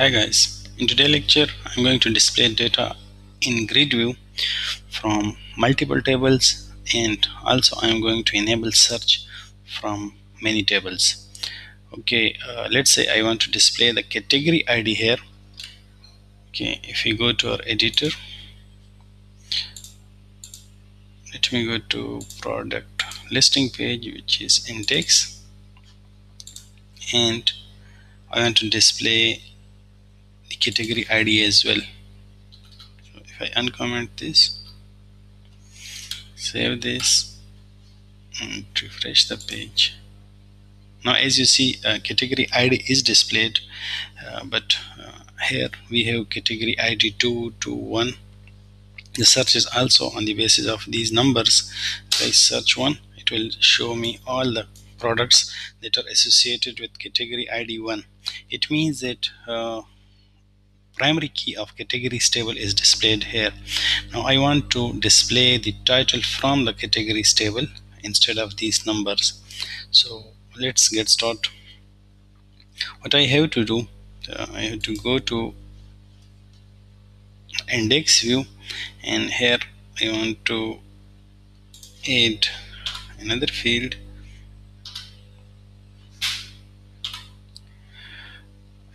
Hi guys, in today's lecture I'm going to display data in grid view from multiple tables and also I'm going to enable search from many tables. Okay, uh, let's say I want to display the category ID here. Okay, if we go to our editor, let me go to product listing page which is index and I want to display category ID as well. So if I uncomment this save this and refresh the page. Now as you see uh, category ID is displayed uh, but uh, here we have category ID 2 to 1 the search is also on the basis of these numbers. If I search one it will show me all the products that are associated with category ID 1 it means that uh, primary key of categories table is displayed here. Now I want to display the title from the categories table instead of these numbers. So let's get started what I have to do uh, I have to go to index view and here I want to add another field.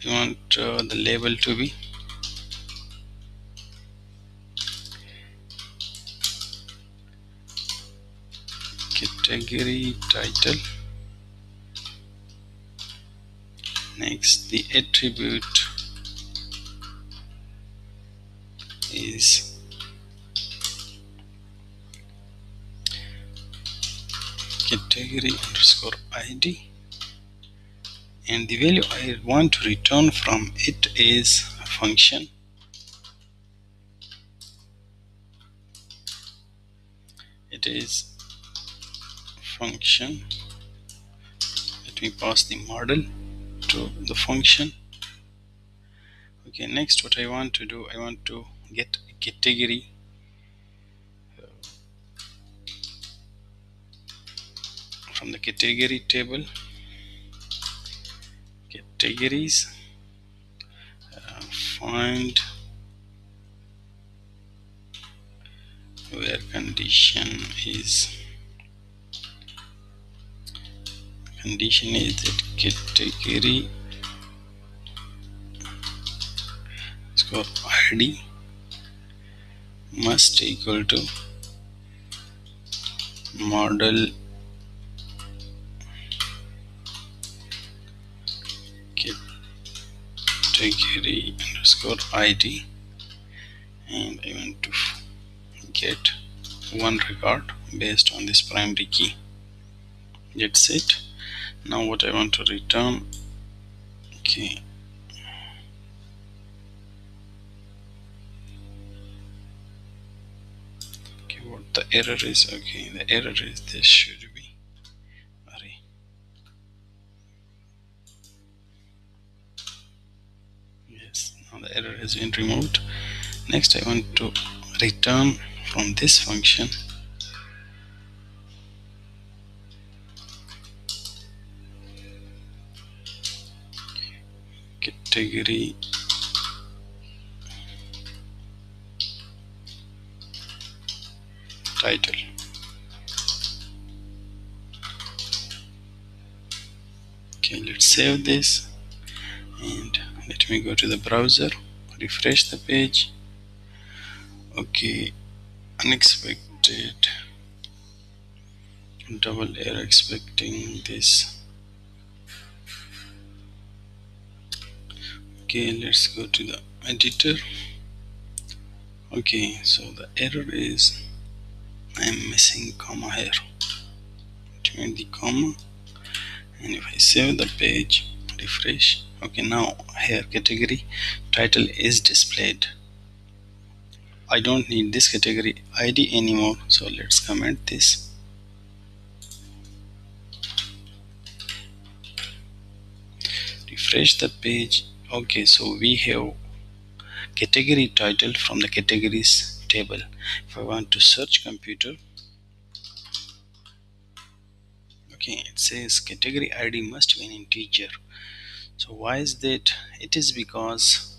I want uh, the label to be category title. Next the attribute is category underscore id and the value I want to return from it is a function. It is function. Let me pass the model to the function. Okay next what I want to do I want to get a category. From the category table categories uh, find where condition is condition is that category score id must equal to model category underscore id and I want to get one record based on this primary key. That's it now what I want to return okay. Okay what the error is okay the error is this should be array yes now the error has been removed. Next I want to return from this function category title. Okay let's save this. And let me go to the browser refresh the page. Okay unexpected. Double error expecting this okay let's go to the editor. Okay so the error is I'm missing comma here. Turn the comma and if I save the page refresh. Okay now here category title is displayed. I don't need this category ID anymore so let's comment this. Refresh the page okay so we have category title from the categories table. If I want to search computer okay it says category ID must be an integer. So why is that? It is because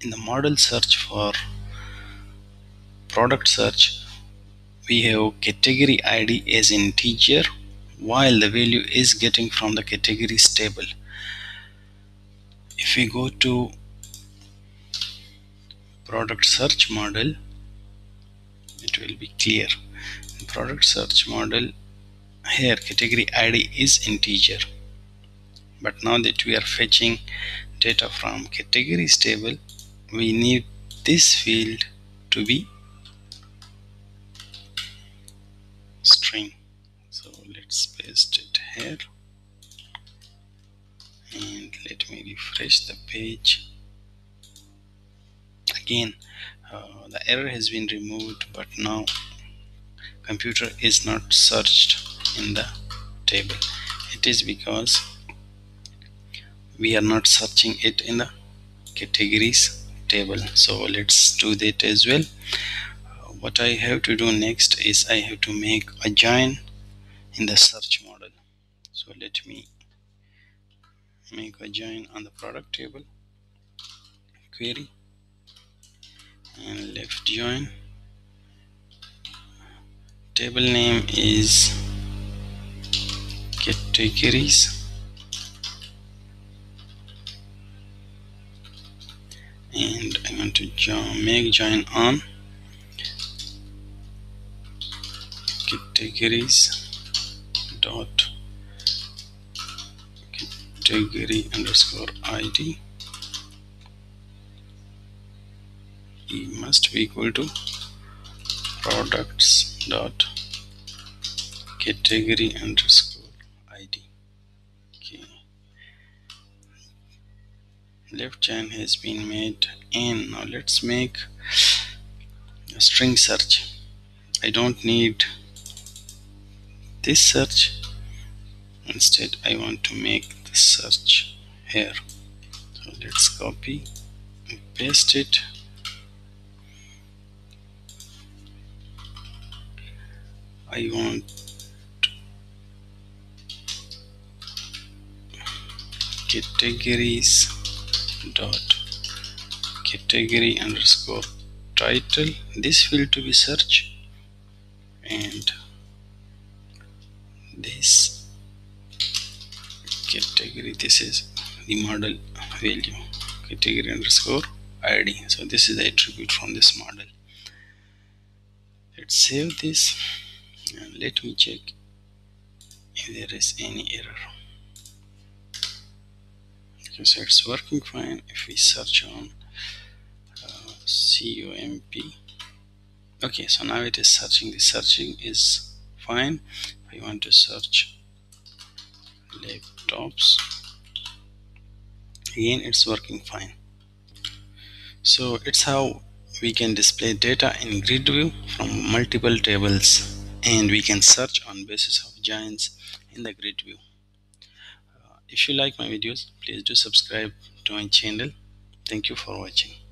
in the model search for product search we have category id as integer while the value is getting from the categories table if we go to product search model it will be clear. In product search model here category id is integer. But now that we are fetching data from categories table we need this field to be string. So let's paste it here and let me refresh the page. Again uh, the error has been removed but now computer is not searched in the table. It is because we are not searching it in the categories table. So let's do that as well. Uh, what I have to do next is I have to make a join in the search model. So let me make a join on the product table query and left join. Table name is categories. And I want to join, make join on categories dot category underscore id must be equal to products dot category underscore id okay. Left join has been made and now let's make a string search. I don't need this search. Instead I want to make search here. So let's copy and paste it. I want categories dot category underscore title. This field to be search and this category. This is the model value. Category underscore id so this is the attribute from this model. Let's save this. And let me check if there is any error. Okay so it's working fine if we search on uh, COMP okay so now it is searching. The searching is fine. I want to search laptops again it's working fine. So it's how we can display data in grid view from multiple tables and we can search on basis of joins in the grid view. Uh, if you like my videos please do subscribe to my channel. Thank you for watching